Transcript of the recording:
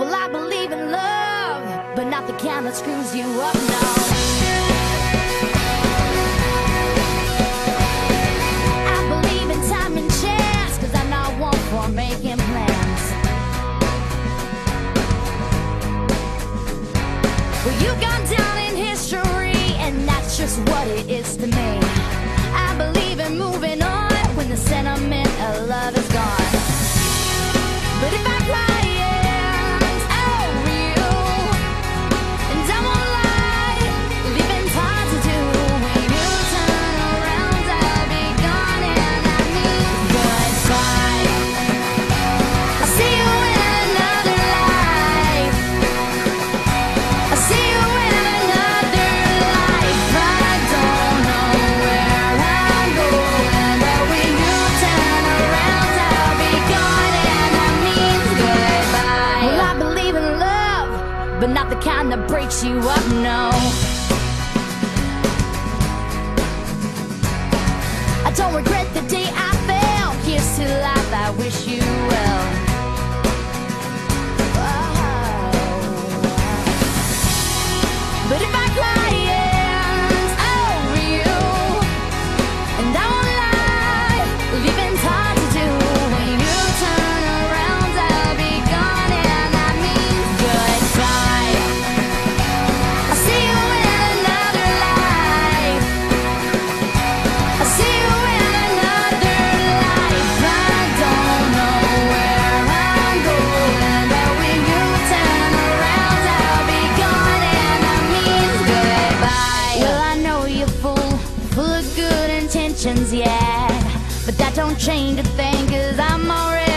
Well, I believe in love, but not the kind that screws you up now. Well, you've gone down in history, and that's just what it is to me. but not the kind that breaks you up, no. I don't regret the day I fell. Here's to life, I wish you well. But if I intentions yeah, but that don't change a thing, cause I'm already.